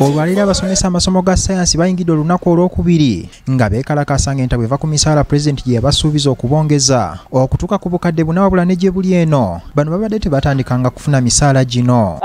olwaleero abasomesa amasomo ga sayansi bayingidde olunaku olwokubiri nga beekalakasa ng'entabwe eva ku misaala pulezidenti gye yabasuubiza okubongeza. Okutuuka ku bukadde buna wabula ne gye buli eno bano babadde tebatandikanga kufuna misaala gino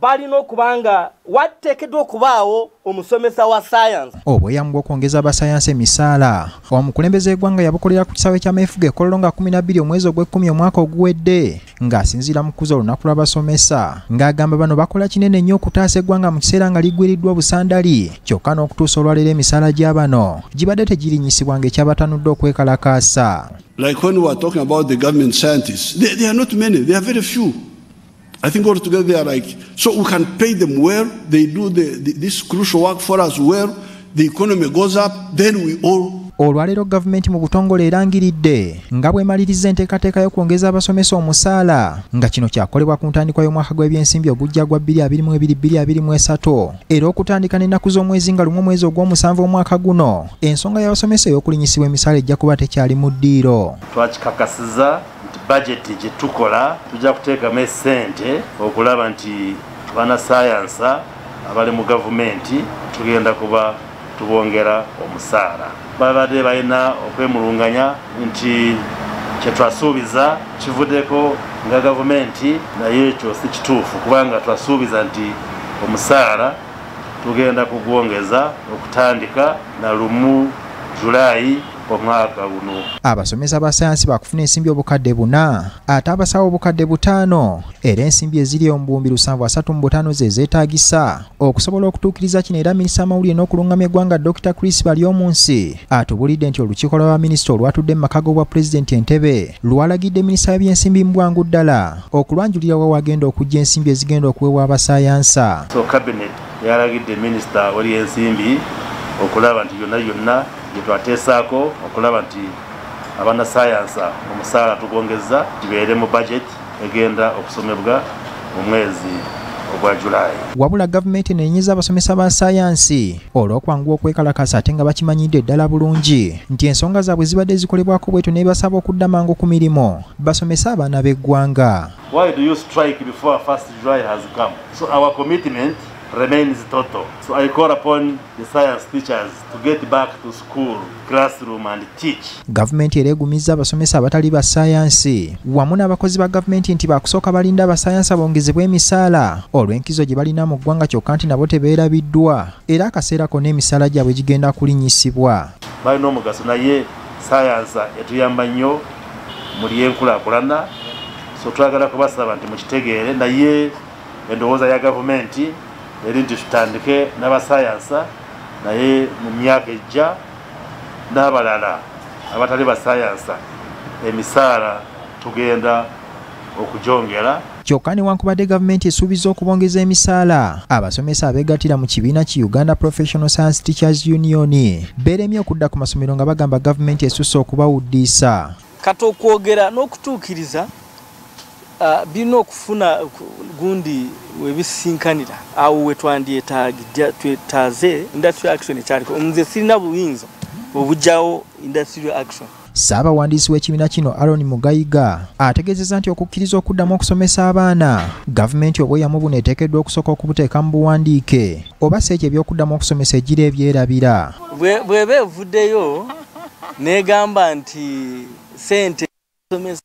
balina okuba nga wateekeddwa okubaawo omusomesa wa sayansi obweyamo bw'okwongeza abasayansi emisaala. Omukulembeze eggwanga yabukolera ku kisaawe ky'ameefuga ekkololo nga 12 omwezi ogw'ekkumi omwaka oguwedde ng'asinziira mu kuza olunaku lw'abasomesa ng'agamba bano bakola kinene nnyo okutaasa eggwanga mu kiseera nga liggwiriddwa obusandali kyokka n'okutuusa olwaleero emisaala gya bano. Gibadde tegirinyisibwa ng'ekyabatanudde okwekalakaasa. Like when we are talking about the government scientists, they, they are not many, they are very few. I think altogether they are like, so we can pay them well, they do the, the, this crucial work for us well, the economy goes up, then we all olwaleero gavumenti mu butongole erangiridde nga bw'emaliriza enteekateeka y'okwongeza abasomesa omusaala nga kino kyakolebwa ku ntandikwa y'omwaka gw'ebyensimbi ogujja gwa 2022 era okutandika n'ennaku z'omwezi nga lumu omwezi ogw'omusanvu omwaka guno ensonga y'abasomesa ey'okulinyisibwa emisaala ejja kuba tekyali mu ddiiro. Twakikakasiza bajeti gye tukola tujja kuteekamu essente okulaba nti banasayansa abali mu gavumenti tugenda kuba tubongera omusaala. Babadde balina okwemulunganya nti kyetwasuubiza kivuddeko nga gavumenti naye ekyo si kituufu kubanga twasuubiza nti omusaala tugenda kugwongeza okutandika na lumu julayi omwaka guno abasomesa ba sayansi bakufuna ensimbi obukadde buna. Ate abasawo obukadde butaano era ensimbi eziri omubuwumbi 735 ze zeetaagisa. Okusobola okutuukiriza kino era minisita amawulire n'okulungamya eggwanga dr chris balyomunsi atubulidde nti olukiiko lwa baminisita olwatudde mu maka g'obwa pulezidenti entebe lwalagidde minisita w'ebyensimbi mu bwangu ddala okulwanjulira wa wagenda okujja ensimbi ezigenda okuweebwa abasayansa. So cabinet yalagidde minisita w'ebyensimbi okulaba nti byonna byonna gyetwateesaako okulaba nti abanasayansa omusaala tugongeza kibeere mu budget egenda okusomebwa mu mwezi ogwa julayi. Wabula gavumenti eneenyiza abasomesa ba sayansi olw'okwanguwa okwekalakasa ate nga bakimanyidde ddala bulungi nti ensonga zaabwe zibadde zikolebwako bwetyo n'ebasaba okudda mangu ku mirimu. Basomese abaana b'eggwanga. Why do you strike before first july has come? So our commitment remains total. So I call upon the science teachers to get back to school, classroom and teach. gavumenti era egumizza abasomesa abatali ba sayansi wamu n'abakozi ba gavumenti nti bakusooka balinda abasayansi bongezebwa emisaala. Olw'enkizo gye balina mu ggwanga kyokka nti nabo tebeerabiddwa. Era akaseera konna emisaala gyabwe gigenda kulinyisibwa balina omugaso naye sayansa etuyamba nnyo muli enkulaakulana so twagala kubasaba nti mukitegeere naye endowooza ya gavumenti eri nti tutandike n'abasayansa naye mu myaka ejja n'abalala abatali basayansa emisaala tugenda okujongera. Kyokka newankubadde gavumenti esuubiza okubongeza emisaala. Abasomesa abeegattira mu kibiina ki uganda professional science teachers union. Beeremye okudda ku masomero nga bagamba gavumenti esusse okubawuddiisa. Kati okwogera n'okutuukiriza uh, birina okufuna gundi webisinkanira awo wetwandyetaaze industrial action ekyaliko nze sirina buyinza obujjawo industrial action. Saabawandiisi w'ekibiina kino aron mugayiga ategeezezza nti okukkiriza okuddamu okusomesa abaana gavumenti obweyamu buno eteekeddwa okusooka okubuteeka mu buwandiike oba si ekyo ebyokuddamu okusomesa egira ebyerabira? Bw'eba evuddeyo negamba nti sente somesa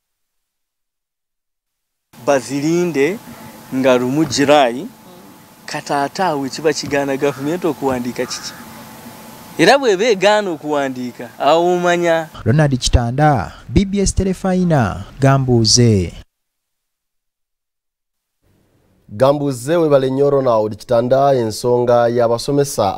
bazirinde nga lumu jirayi kataata awo ekiba kigaana gavumenti okuwandiika kiki? Era bw'eba egaana okuwandiika awo omanya ronald kitanda bbs telefayina gambuuze gambuuze webale nnyo ronald kitanda ensonga y'abasomesa